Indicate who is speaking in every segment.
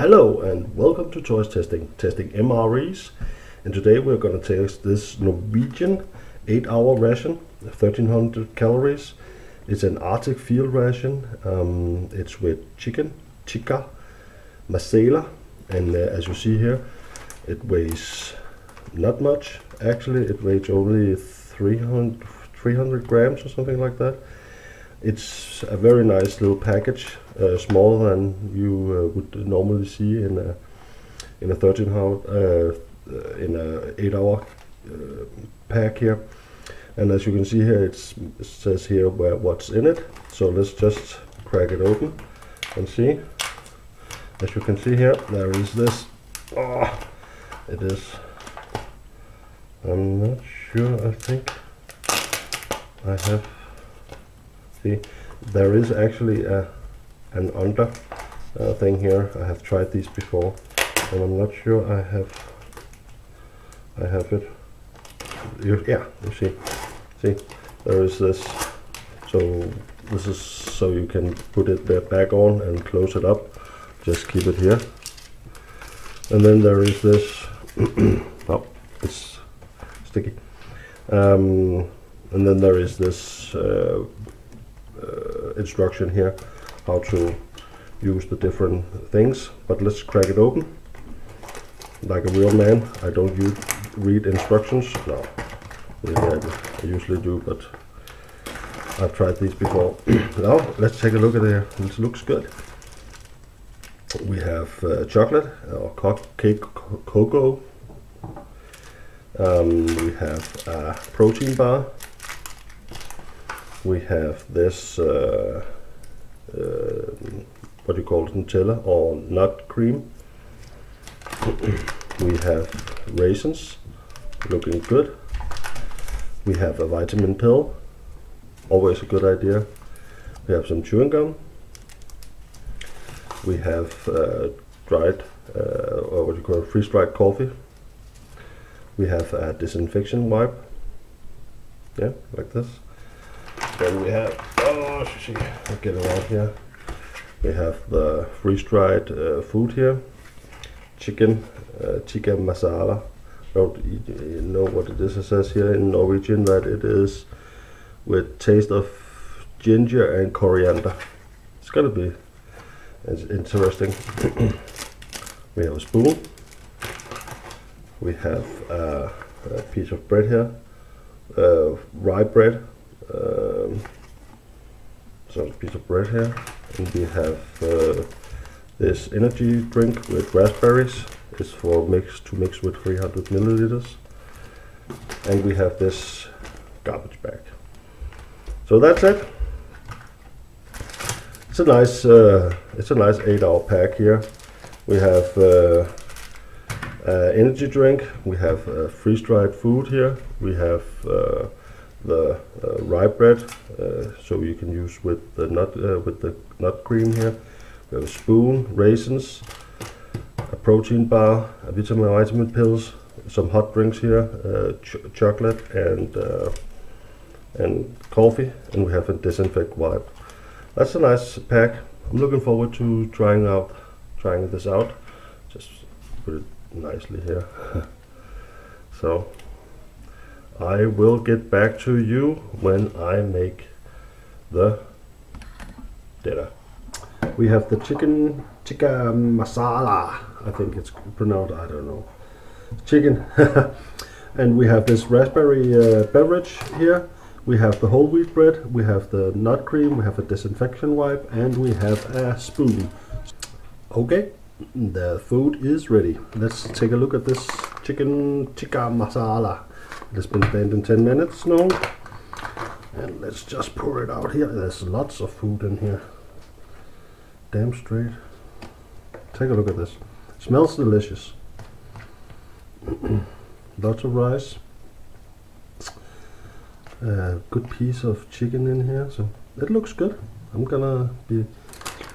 Speaker 1: Hello and welcome to Thor's Testing, testing MREs. And today we're going to test this Norwegian 8 hour ration, 1300 calories. It's an Arctic field ration. Um, it's with chicken, tikka, masala, and uh, as you see here, it weighs not much. Actually, it weighs only 300, 300 grams or something like that. It's a very nice little package, uh, smaller than you uh, would normally see in a in a 13 hour uh, in a 8 hour uh, pack here. And as you can see here, it says here where what's in it. So let's just crack it open and see. As you can see here, there is this. Oh, it is. I'm not sure. I think I have See, there is actually a, an under uh, thing here. I have tried these before, and I'm not sure I have I have it. You, yeah, you see, see, there is this. So this is so you can put it back on and close it up. Just keep it here, and then there is this. oh, it's sticky. Um, and then there is this uh, instruction here how to use the different things but let's crack it open. Like a real man I don't use, read instructions no. I, usually do but I've tried these before. Now let's take a look at it this looks good. We have uh, chocolate or cake cocoa. Um, we have a protein bar we have this uh, uh, what do you call it Nutella or nut cream. We have raisins looking good. We have a vitamin pill always a good idea. We have some chewing gum. We have uh, dried uh, or what do you call it freeze dried coffee. We have a disinfection wipe. Yeah like this then we have, oh, I'll get around here. We have the freeze-dried uh, food here. Chicken, uh, tikka masala. Don't you know what it is. It says here in Norwegian that it is with taste of ginger and coriander. It's gonna be it's interesting. we have a spoon. We have uh, a piece of bread here, uh, rye bread um, some piece of bread here. And we have uh, this energy drink with raspberries. It's for mix to mix with 300 milliliters. And we have this garbage bag. So that's it. It's a nice uh, it's a nice eight hour pack here. We have uh, uh, energy drink. We have uh, freeze-dried food here. We have uh, the uh, rye bread, uh, so you can use with the nut uh, with the nut cream here. We have a spoon, raisins, a protein bar, a vitamin vitamin pills, some hot drinks here, ch chocolate and and coffee, and we have a disinfect wipe. That's a nice pack. I'm looking forward to trying out trying this out. Just put it nicely here. so I will get back to you when I make the dinner. We have the chicken tikka masala. I think it's pronounced. I don't know. Chicken, and we have this raspberry uh, beverage here. We have the whole wheat bread. We have the nut cream. We have a disinfection wipe, and we have a spoon. Okay, the food is ready. Let's take a look at this chicken tikka masala. It has been standing 10 minutes now. And let's just pour it out here. There's lots of food in here. Damn straight. Take a look at this. Smells delicious. lots of rice. A good piece of chicken in here. So it looks good. I'm gonna be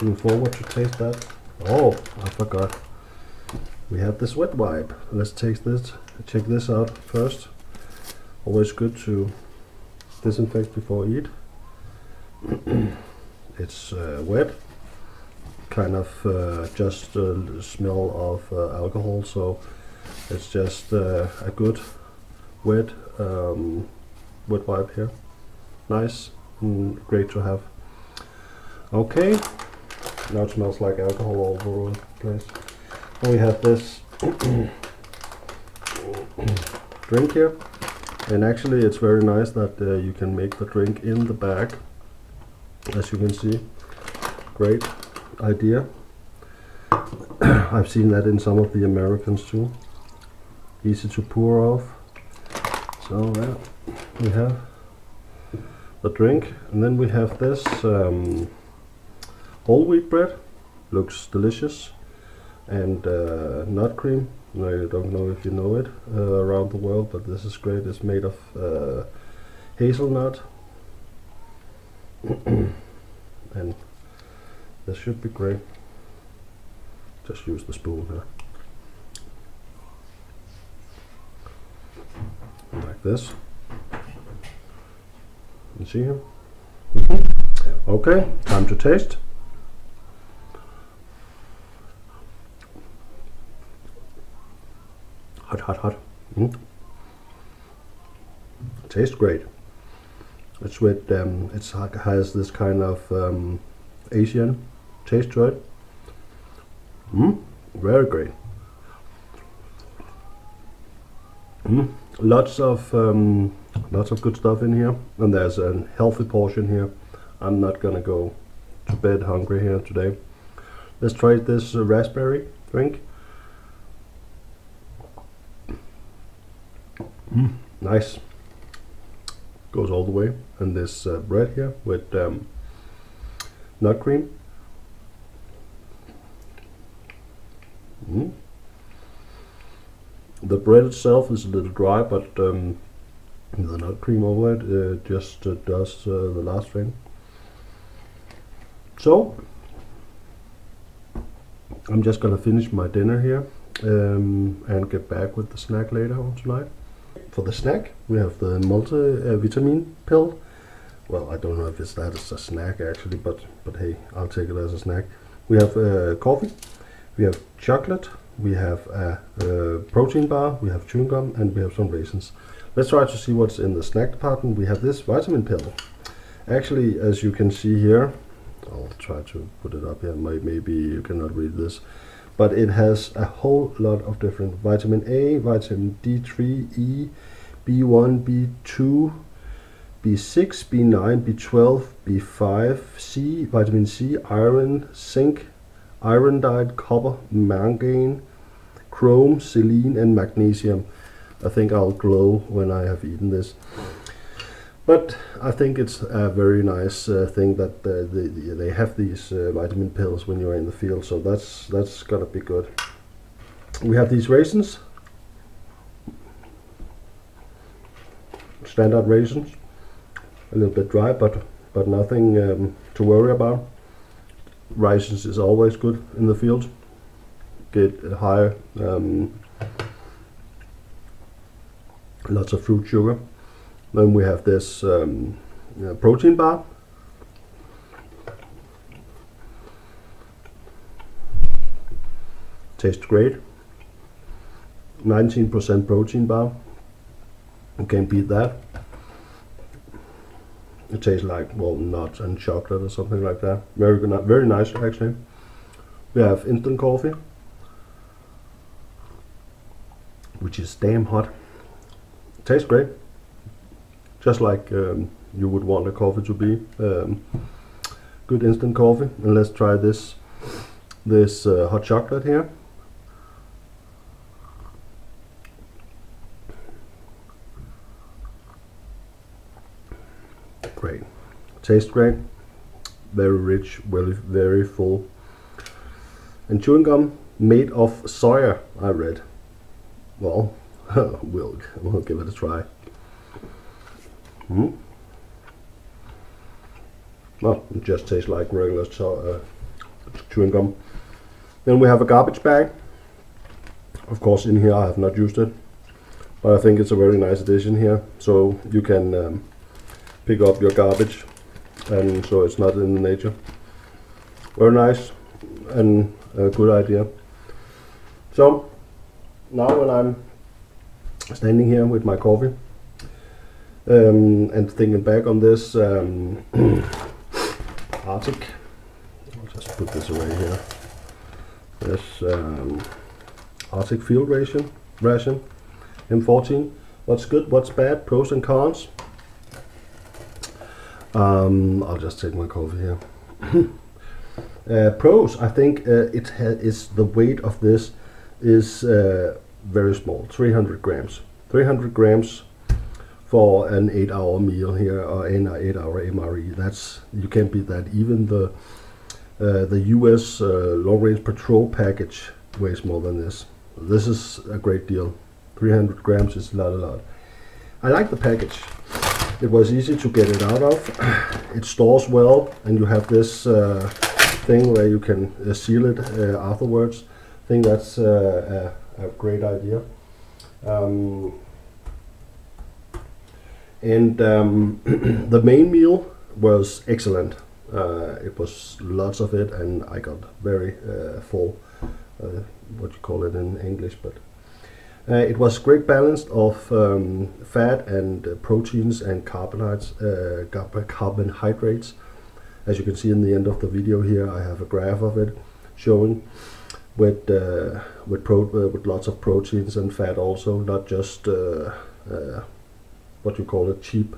Speaker 1: looking forward to taste that. Oh, I forgot. We have this wet wipe. Let's taste this. Check this out first. Always good to disinfect before eat. it's uh, wet, kind of uh, just uh, smell of uh, alcohol. So it's just uh, a good wet um, wet wipe here. Nice and great to have. Okay, now it smells like alcohol all over the place. We have this drink here. And actually it's very nice that uh, you can make the drink in the bag. As you can see. Great idea. I've seen that in some of the Americans too. Easy to pour off. So yeah, we have the drink and then we have this um, whole wheat bread. Looks delicious. And uh, nut cream I don't know if you know it uh, around the world, but this is great. It's made of uh, hazelnut. and this should be great. Just use the spoon here. Like this. You see him? Mm -hmm. Okay, time to taste. Hot, hot, hot. Mm. Tastes great. It's with um, it has this kind of um, Asian taste to it. Mm, very great. Mm, lots of um, lots of good stuff in here, and there's a healthy portion here. I'm not gonna go to bed hungry here today. Let's try this uh, raspberry drink. Mm, nice. Goes all the way. And this uh, bread here with um, nut cream. Mm. The bread itself is a little dry, but um, the nut cream over it uh, just uh, does uh, the last thing. So, I'm just gonna finish my dinner here um, and get back with the snack later on tonight for the snack, we have the multivitamin pill. Well, I don't know if it's that as a snack actually, but but hey, I'll take it as a snack. We have uh, coffee, we have chocolate, we have a, a, protein bar, we have chewing gum, and we have some raisins. Let's try to see what's in the snack department. We have this vitamin pill. Actually, as you can see here, I'll try to put it up here. Maybe you cannot read this but it has a whole lot of different vitamin A, vitamin D3, E, B1, B2, B6, B9, B12, B5, C, vitamin C, iron, zinc, iodide, copper, manganese, chrome, selenium and magnesium. I think I'll glow when I have eaten this. But I think it's a very nice uh, thing that uh, they, they have these uh, vitamin pills when you're in the field, so that's that's gonna be good. We have these raisins, standard raisins, a little bit dry, but but nothing um, to worry about. Raisins is always good in the field. Get high, um, lots of fruit sugar. Then we have this um, uh, protein bar. Tastes great. 19% protein bar. You can't beat that. It tastes like well nuts and chocolate or something like that. Very good, very nice actually. We have instant coffee, which is damn hot. Tastes great just like um, you would want a coffee to be. Um, good instant coffee. And let's try this this uh, hot chocolate here. Great. Tastes great. Very rich, very, very full. And chewing gum made of soya, I read. Well, we'll, we'll give it a try. Mm. Well, it just tastes like regular uh, chewing gum. Then we have a garbage bag. Of course, in here I have not used it, but I think it's a very nice addition here. So you can um, pick up your garbage, and so it's not in nature. Very nice. and a good idea. So now when I'm standing here with my coffee um, and thinking back on this um, Arctic, I'll just put this away here. This um, Arctic Field Ration, ration M14. What's good? What's bad? Pros and cons. Um, I'll just take my coffee here. uh, pros, I think uh, it is the weight of this is uh, very small, 300 grams. 300 grams for an 8-hour meal here, or an 8-hour MRE. That's you can't beat that. Even the uh, the U.S. Uh, long-range patrol package weighs more than this. This is a great deal. 300 grams is not a lot. I like the package. It was easy to get it out of. It stores well, and you have this uh, thing where you can uh, seal it uh, afterwards. I think that's uh, a, a, great idea. Um, and um, the main meal was excellent. Uh, it was lots of it, and I got very uh, full. what you call it in English, but uh, it was great balance of um, fat and uh, proteins and carbohydrates, uh, carbohydrates. As you can see in the end of the video here, I have a graph of it showing with uh, with, uh, with lots of proteins and fat also, not just uh, what you call it cheap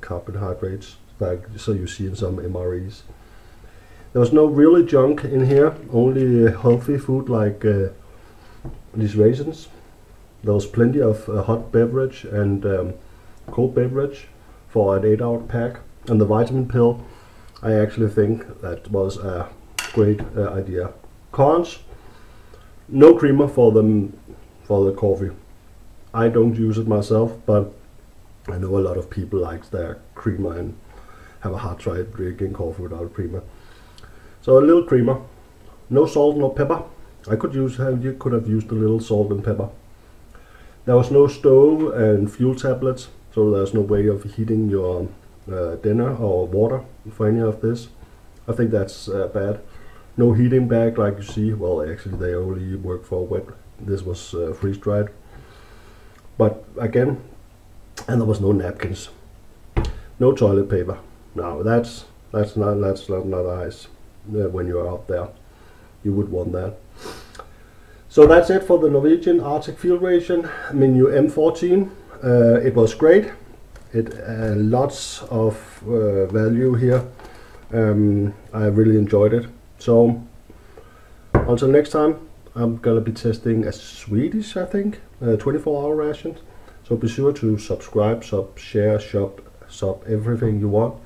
Speaker 1: carbohydrates like so you see in some MREs. There was no really junk in here, only healthy food like these raisins there was plenty of uh, hot beverage and um, cold beverage for an 8 hour pack. And the vitamin pill, I actually think that was a great uh, idea. Cons, no creamer for them for the coffee. I don't use it myself, but I know a lot of people like their creamer and have a hard time drinking coffee without creamer. So a little creamer, no salt, no pepper. I could use you could have used a little salt and pepper. There was no stove and fuel tablets, so there's no way of heating your uh, dinner or water for any of this. I think that's uh, bad. No heating bag like you see. Well, actually they only work for wet. This was uh, freeze dried. But again, and there was no napkins, no toilet paper. Now that's that's not that's not, nice uh, when you're out there. You would want that. So that's it for the Norwegian Arctic Field Ration Menu M14. Uh, it was great. It uh, lots of uh, value here. Um, I really enjoyed it. So until next time, I'm gonna be testing a Swedish, I think, 24-hour uh, rations. So be sure to subscribe, sub, share, shop, sub everything you want,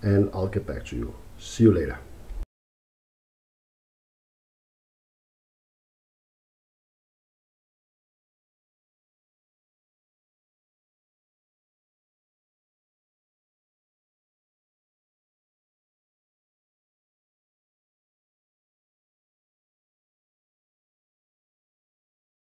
Speaker 1: and I'll get back to you. See you later.